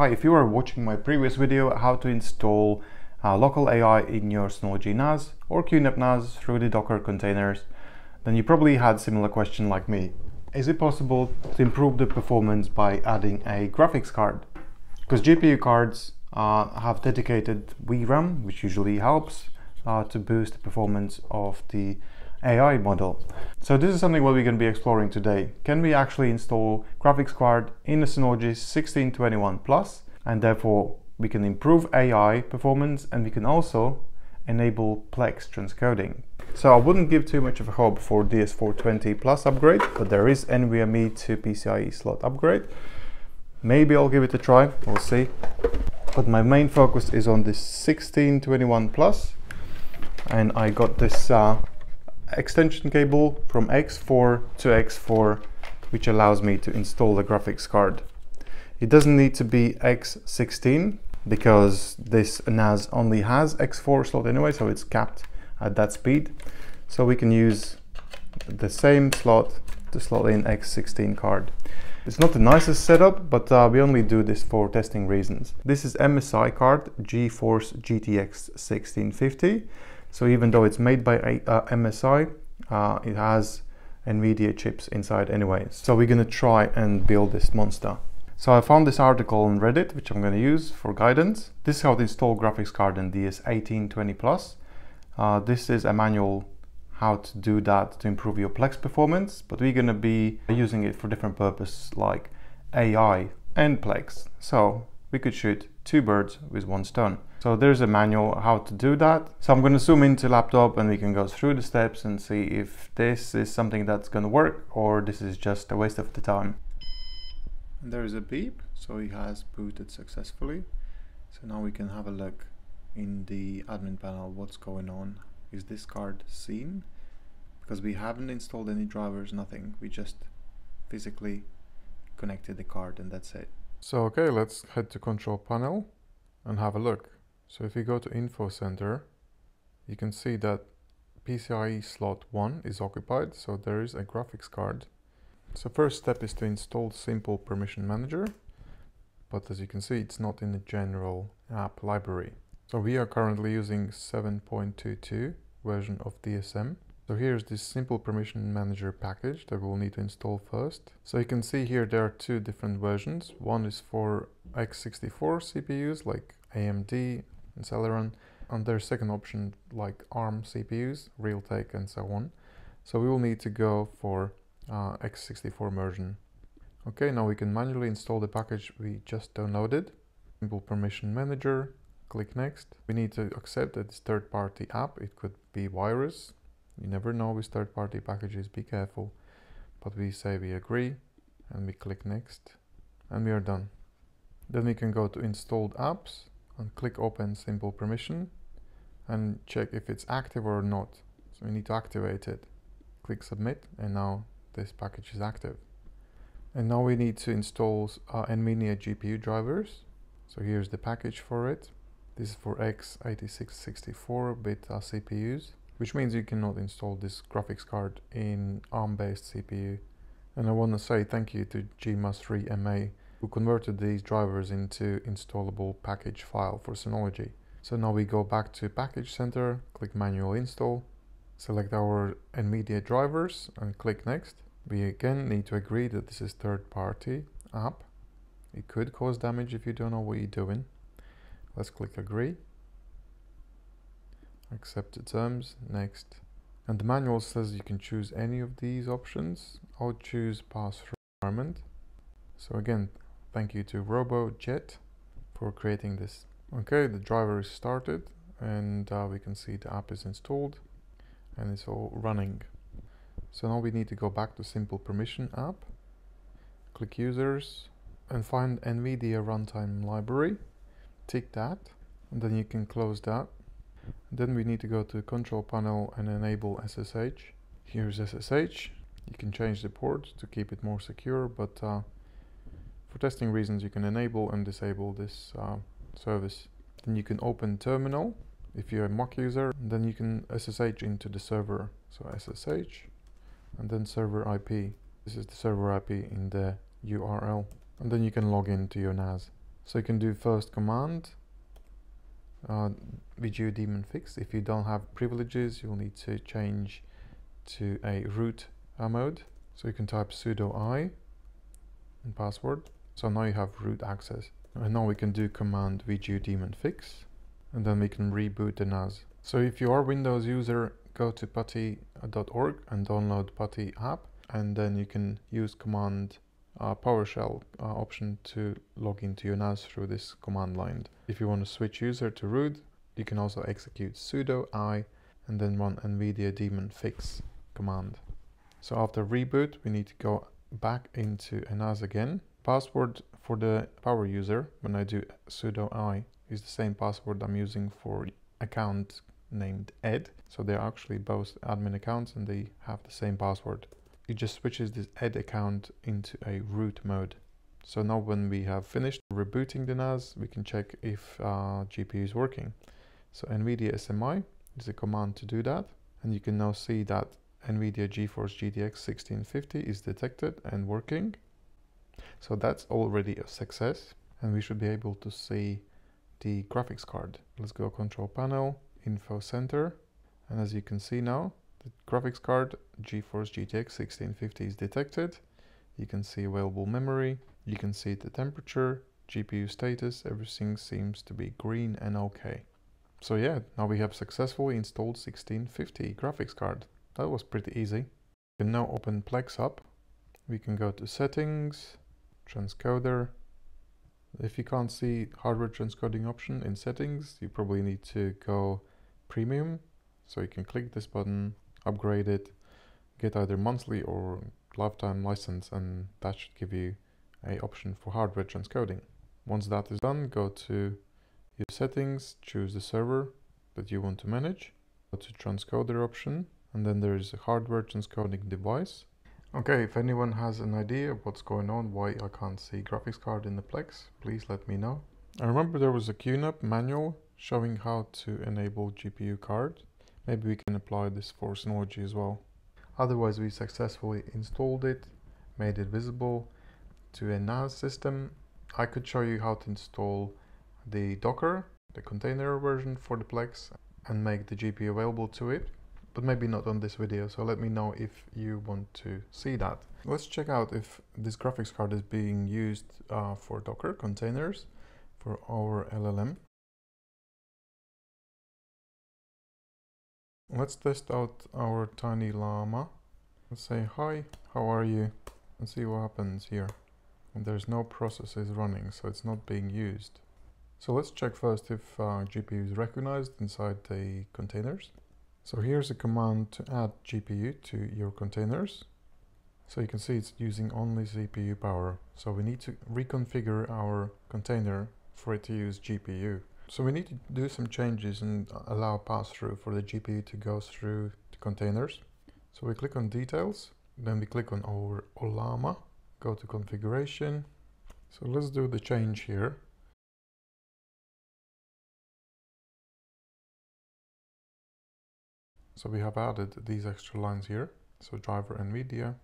Hi, if you are watching my previous video how to install uh, local AI in your Synology NAS or QNAP NAS through the Docker containers, then you probably had similar question like me. Is it possible to improve the performance by adding a graphics card? Because GPU cards uh, have dedicated VRAM, which usually helps uh, to boost the performance of the AI model. So this is something what we're going to be exploring today. Can we actually install graphics card in the Synology 1621 Plus and therefore we can improve AI performance and we can also enable Plex transcoding. So I wouldn't give too much of a hope for DS420 Plus upgrade, but there is NVMe to PCIe slot upgrade. Maybe I'll give it a try, we'll see. But my main focus is on this 1621 Plus and I got this uh, extension cable from X4 to X4 which allows me to install the graphics card. It doesn't need to be X16 because this NAS only has X4 slot anyway so it's capped at that speed so we can use the same slot to slot in X16 card. It's not the nicest setup, but uh, we only do this for testing reasons. This is MSI card GeForce GTX 1650 so even though it's made by uh, MSI, uh, it has NVIDIA chips inside anyway. So we're gonna try and build this monster. So I found this article on Reddit, which I'm gonna use for guidance. This is how to install graphics card in DS1820 Plus. Uh, this is a manual how to do that to improve your Plex performance, but we're gonna be using it for different purposes like AI and Plex. So we could shoot two birds with one stone. So there's a manual how to do that. So I'm going to zoom into laptop and we can go through the steps and see if this is something that's going to work or this is just a waste of the time. And there is a beep, so he has booted successfully. So now we can have a look in the admin panel what's going on. Is this card seen? Because we haven't installed any drivers, nothing. We just physically connected the card and that's it. So okay, let's head to control panel and have a look. So if you go to info center, you can see that PCIe slot 1 is occupied, so there is a graphics card. So first step is to install simple permission manager, but as you can see it's not in the general app library. So we are currently using 7.22 version of DSM. So here's this simple permission manager package that we'll need to install first. So you can see here there are two different versions. One is for x64 CPUs like AMD and Celeron. And there's second option like ARM CPUs, Realtek and so on. So we will need to go for uh, x64 version. Okay, now we can manually install the package we just downloaded. Simple permission manager, click next. We need to accept that it's third-party app. It could be virus you never know with third-party packages, be careful. But we say we agree and we click next and we are done. Then we can go to installed apps and click open simple permission and check if it's active or not. So we need to activate it. Click submit and now this package is active. And now we need to install uh, NVIDIA GPU drivers. So here's the package for it. This is for x86 64-bit uh, CPUs which means you cannot install this graphics card in ARM-based CPU. And I want to say thank you to GMAS3MA who converted these drivers into installable package file for Synology. So now we go back to Package Center, click Manual Install, select our NVIDIA drivers and click Next. We again need to agree that this is third-party app. It could cause damage if you don't know what you're doing. Let's click Agree accept the terms, next. And the manual says you can choose any of these options. I'll choose pass-through environment. So again, thank you to RoboJet for creating this. Okay, the driver is started and uh, we can see the app is installed and it's all running. So now we need to go back to simple permission app, click users and find NVIDIA runtime library, tick that and then you can close that then we need to go to control panel and enable SSH. Here's SSH. You can change the port to keep it more secure, but uh, for testing reasons you can enable and disable this uh, service. Then you can open terminal. If you're a Mac user, then you can SSH into the server. So SSH and then server IP. This is the server IP in the URL. And then you can log into your NAS. So you can do first command, uh, VGU daemon fix. If you don't have privileges, you'll need to change to a root uh, mode. So you can type sudo i and password. So now you have root access. And now we can do command VGU daemon fix and then we can reboot the NAS. So if you are Windows user, go to putty.org and download Putty app and then you can use command uh, PowerShell uh, option to log into your NAS through this command line. If you want to switch user to root, you can also execute sudo i and then run nvidia daemon fix command. So after reboot, we need to go back into NAS again. Password for the power user when I do sudo i is the same password I'm using for account named ed. So they're actually both admin accounts and they have the same password it just switches this ed account into a root mode. So now when we have finished rebooting the NAS, we can check if uh, GPU is working. So NVIDIA SMI is a command to do that. And you can now see that NVIDIA GeForce GTX 1650 is detected and working. So that's already a success. And we should be able to see the graphics card. Let's go control panel, info center. And as you can see now, the graphics card GeForce GTX 1650 is detected. You can see available memory, you can see the temperature, GPU status, everything seems to be green and okay. So yeah, now we have successfully installed 1650 graphics card. That was pretty easy. We can now open Plex up. We can go to settings, transcoder. If you can't see hardware transcoding option in settings, you probably need to go premium. So you can click this button upgrade it, get either monthly or lifetime license and that should give you a option for hardware transcoding. Once that is done, go to your settings, choose the server that you want to manage, go to transcoder option, and then there is a hardware transcoding device. Okay, if anyone has an idea what's going on, why I can't see graphics card in the Plex, please let me know. I remember there was a QNAP manual showing how to enable GPU card. Maybe we can apply this for Synology as well. Otherwise, we successfully installed it, made it visible to a NAS system. I could show you how to install the Docker, the container version for the Plex, and make the GPU available to it, but maybe not on this video, so let me know if you want to see that. Let's check out if this graphics card is being used uh, for Docker containers for our LLM. Let's test out our tiny llama. Let's say hi, how are you? And see what happens here. And there's no processes running, so it's not being used. So let's check first if uh, GPU is recognized inside the containers. So here's a command to add GPU to your containers. So you can see it's using only CPU power. So we need to reconfigure our container for it to use GPU. So we need to do some changes and allow pass-through for the GPU to go through the containers. So we click on details, then we click on our Ollama, go to configuration. So let's do the change here. So we have added these extra lines here. So driver NVIDIA,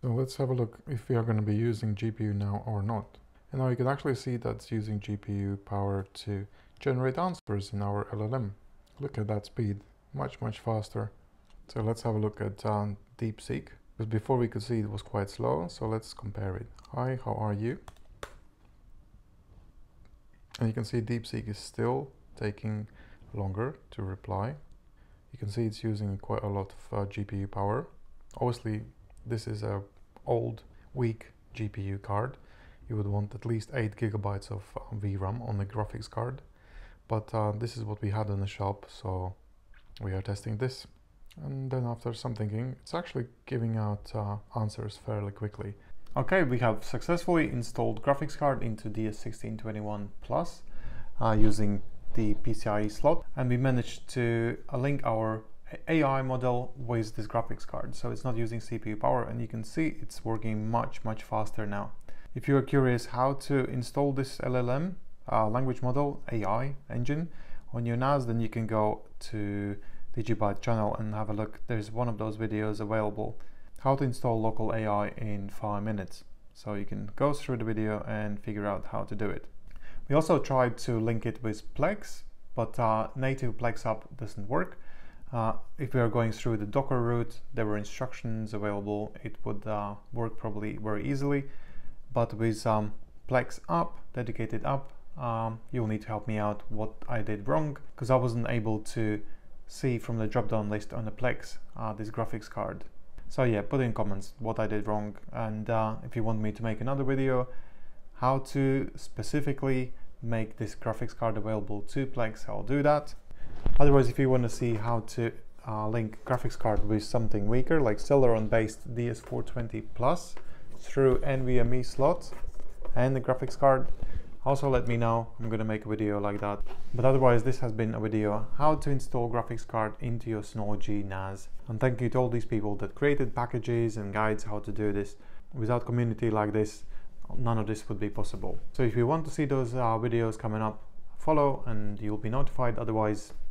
So let's have a look if we are going to be using GPU now or not. And now you can actually see that's using GPU power to generate answers in our LLM. Look at that speed, much, much faster. So let's have a look at um, DeepSeek. Because before we could see it was quite slow, so let's compare it. Hi, how are you? And you can see DeepSeek is still taking longer to reply. You can see it's using quite a lot of uh, GPU power. Obviously, this is a old weak GPU card. You would want at least 8 gigabytes of uh, VRAM on the graphics card. But uh, this is what we had in the shop, so we are testing this. And then after some thinking, it's actually giving out uh, answers fairly quickly. Okay, we have successfully installed graphics card into DS1621 Plus uh, using the PCIe slot and we managed to link our AI model with this graphics card. So it's not using CPU power and you can see it's working much, much faster now. If you're curious how to install this LLM, uh, language model, AI engine on your NAS, then you can go to DIGIBITE channel and have a look. There's one of those videos available. how to install local AI in five minutes. So you can go through the video and figure out how to do it. We also tried to link it with Plex, but uh, native Plex app doesn't work. Uh, if we are going through the Docker route, there were instructions available. It would uh, work probably very easily. But with um, Plex app, dedicated app, um, you'll need to help me out what I did wrong because I wasn't able to see from the drop-down list on the Plex uh, this graphics card. So yeah, put in comments what I did wrong and uh, if you want me to make another video how to specifically make this graphics card available to Plex, I'll do that. Otherwise, if you want to see how to uh, link graphics card with something weaker like Celeron based DS420 Plus through NVMe slot and the graphics card, also let me know, I'm gonna make a video like that. But otherwise this has been a video how to install graphics card into your Synology NAS. And thank you to all these people that created packages and guides how to do this. Without community like this, none of this would be possible. So if you want to see those uh, videos coming up, follow and you'll be notified. Otherwise,